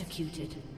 executed.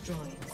Destroyed.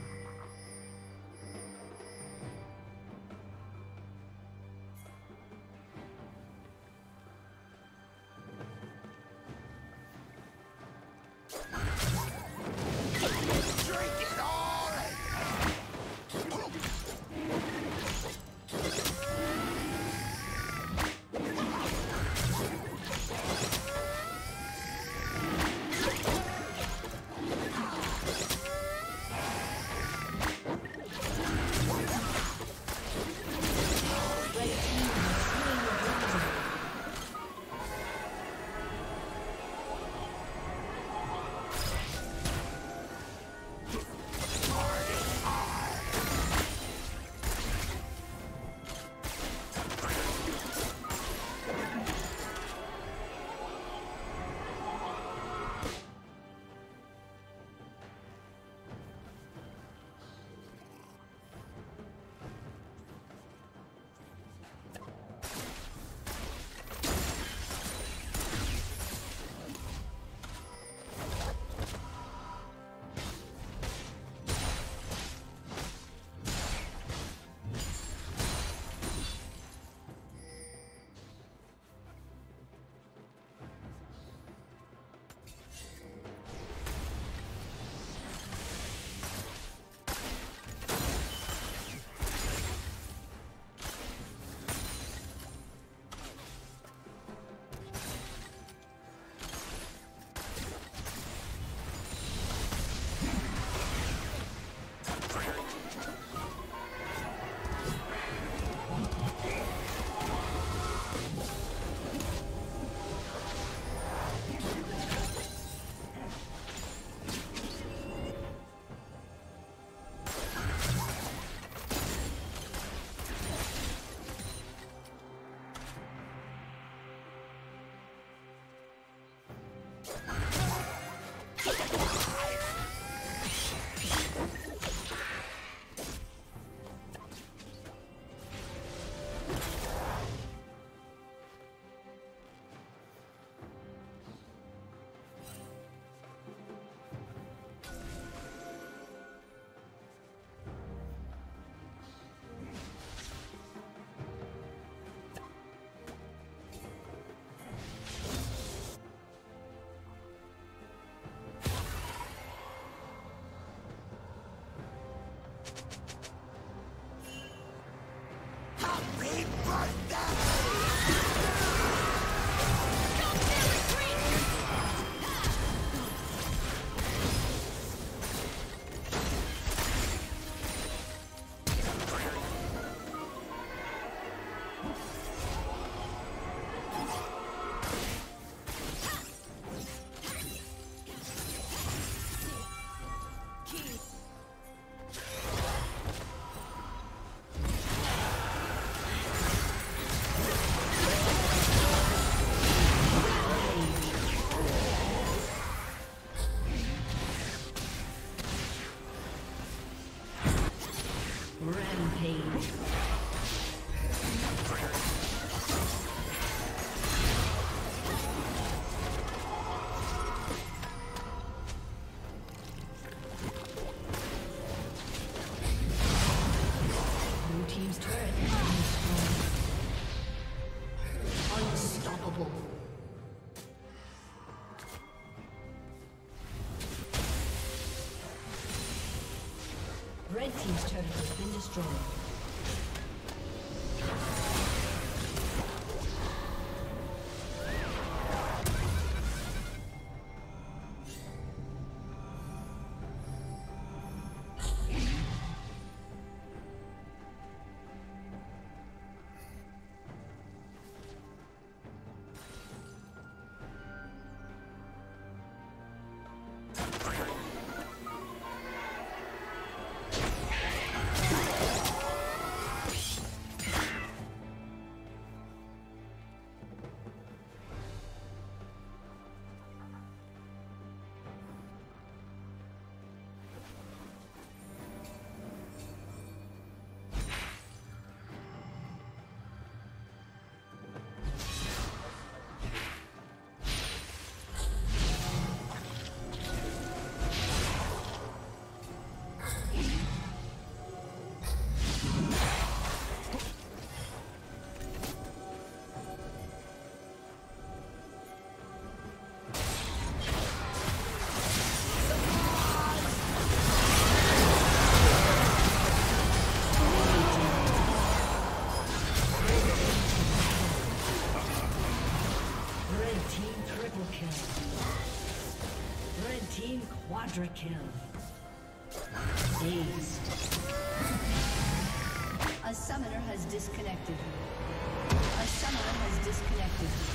Destroyed. Quadra kill. A summoner has disconnected. A summoner has disconnected.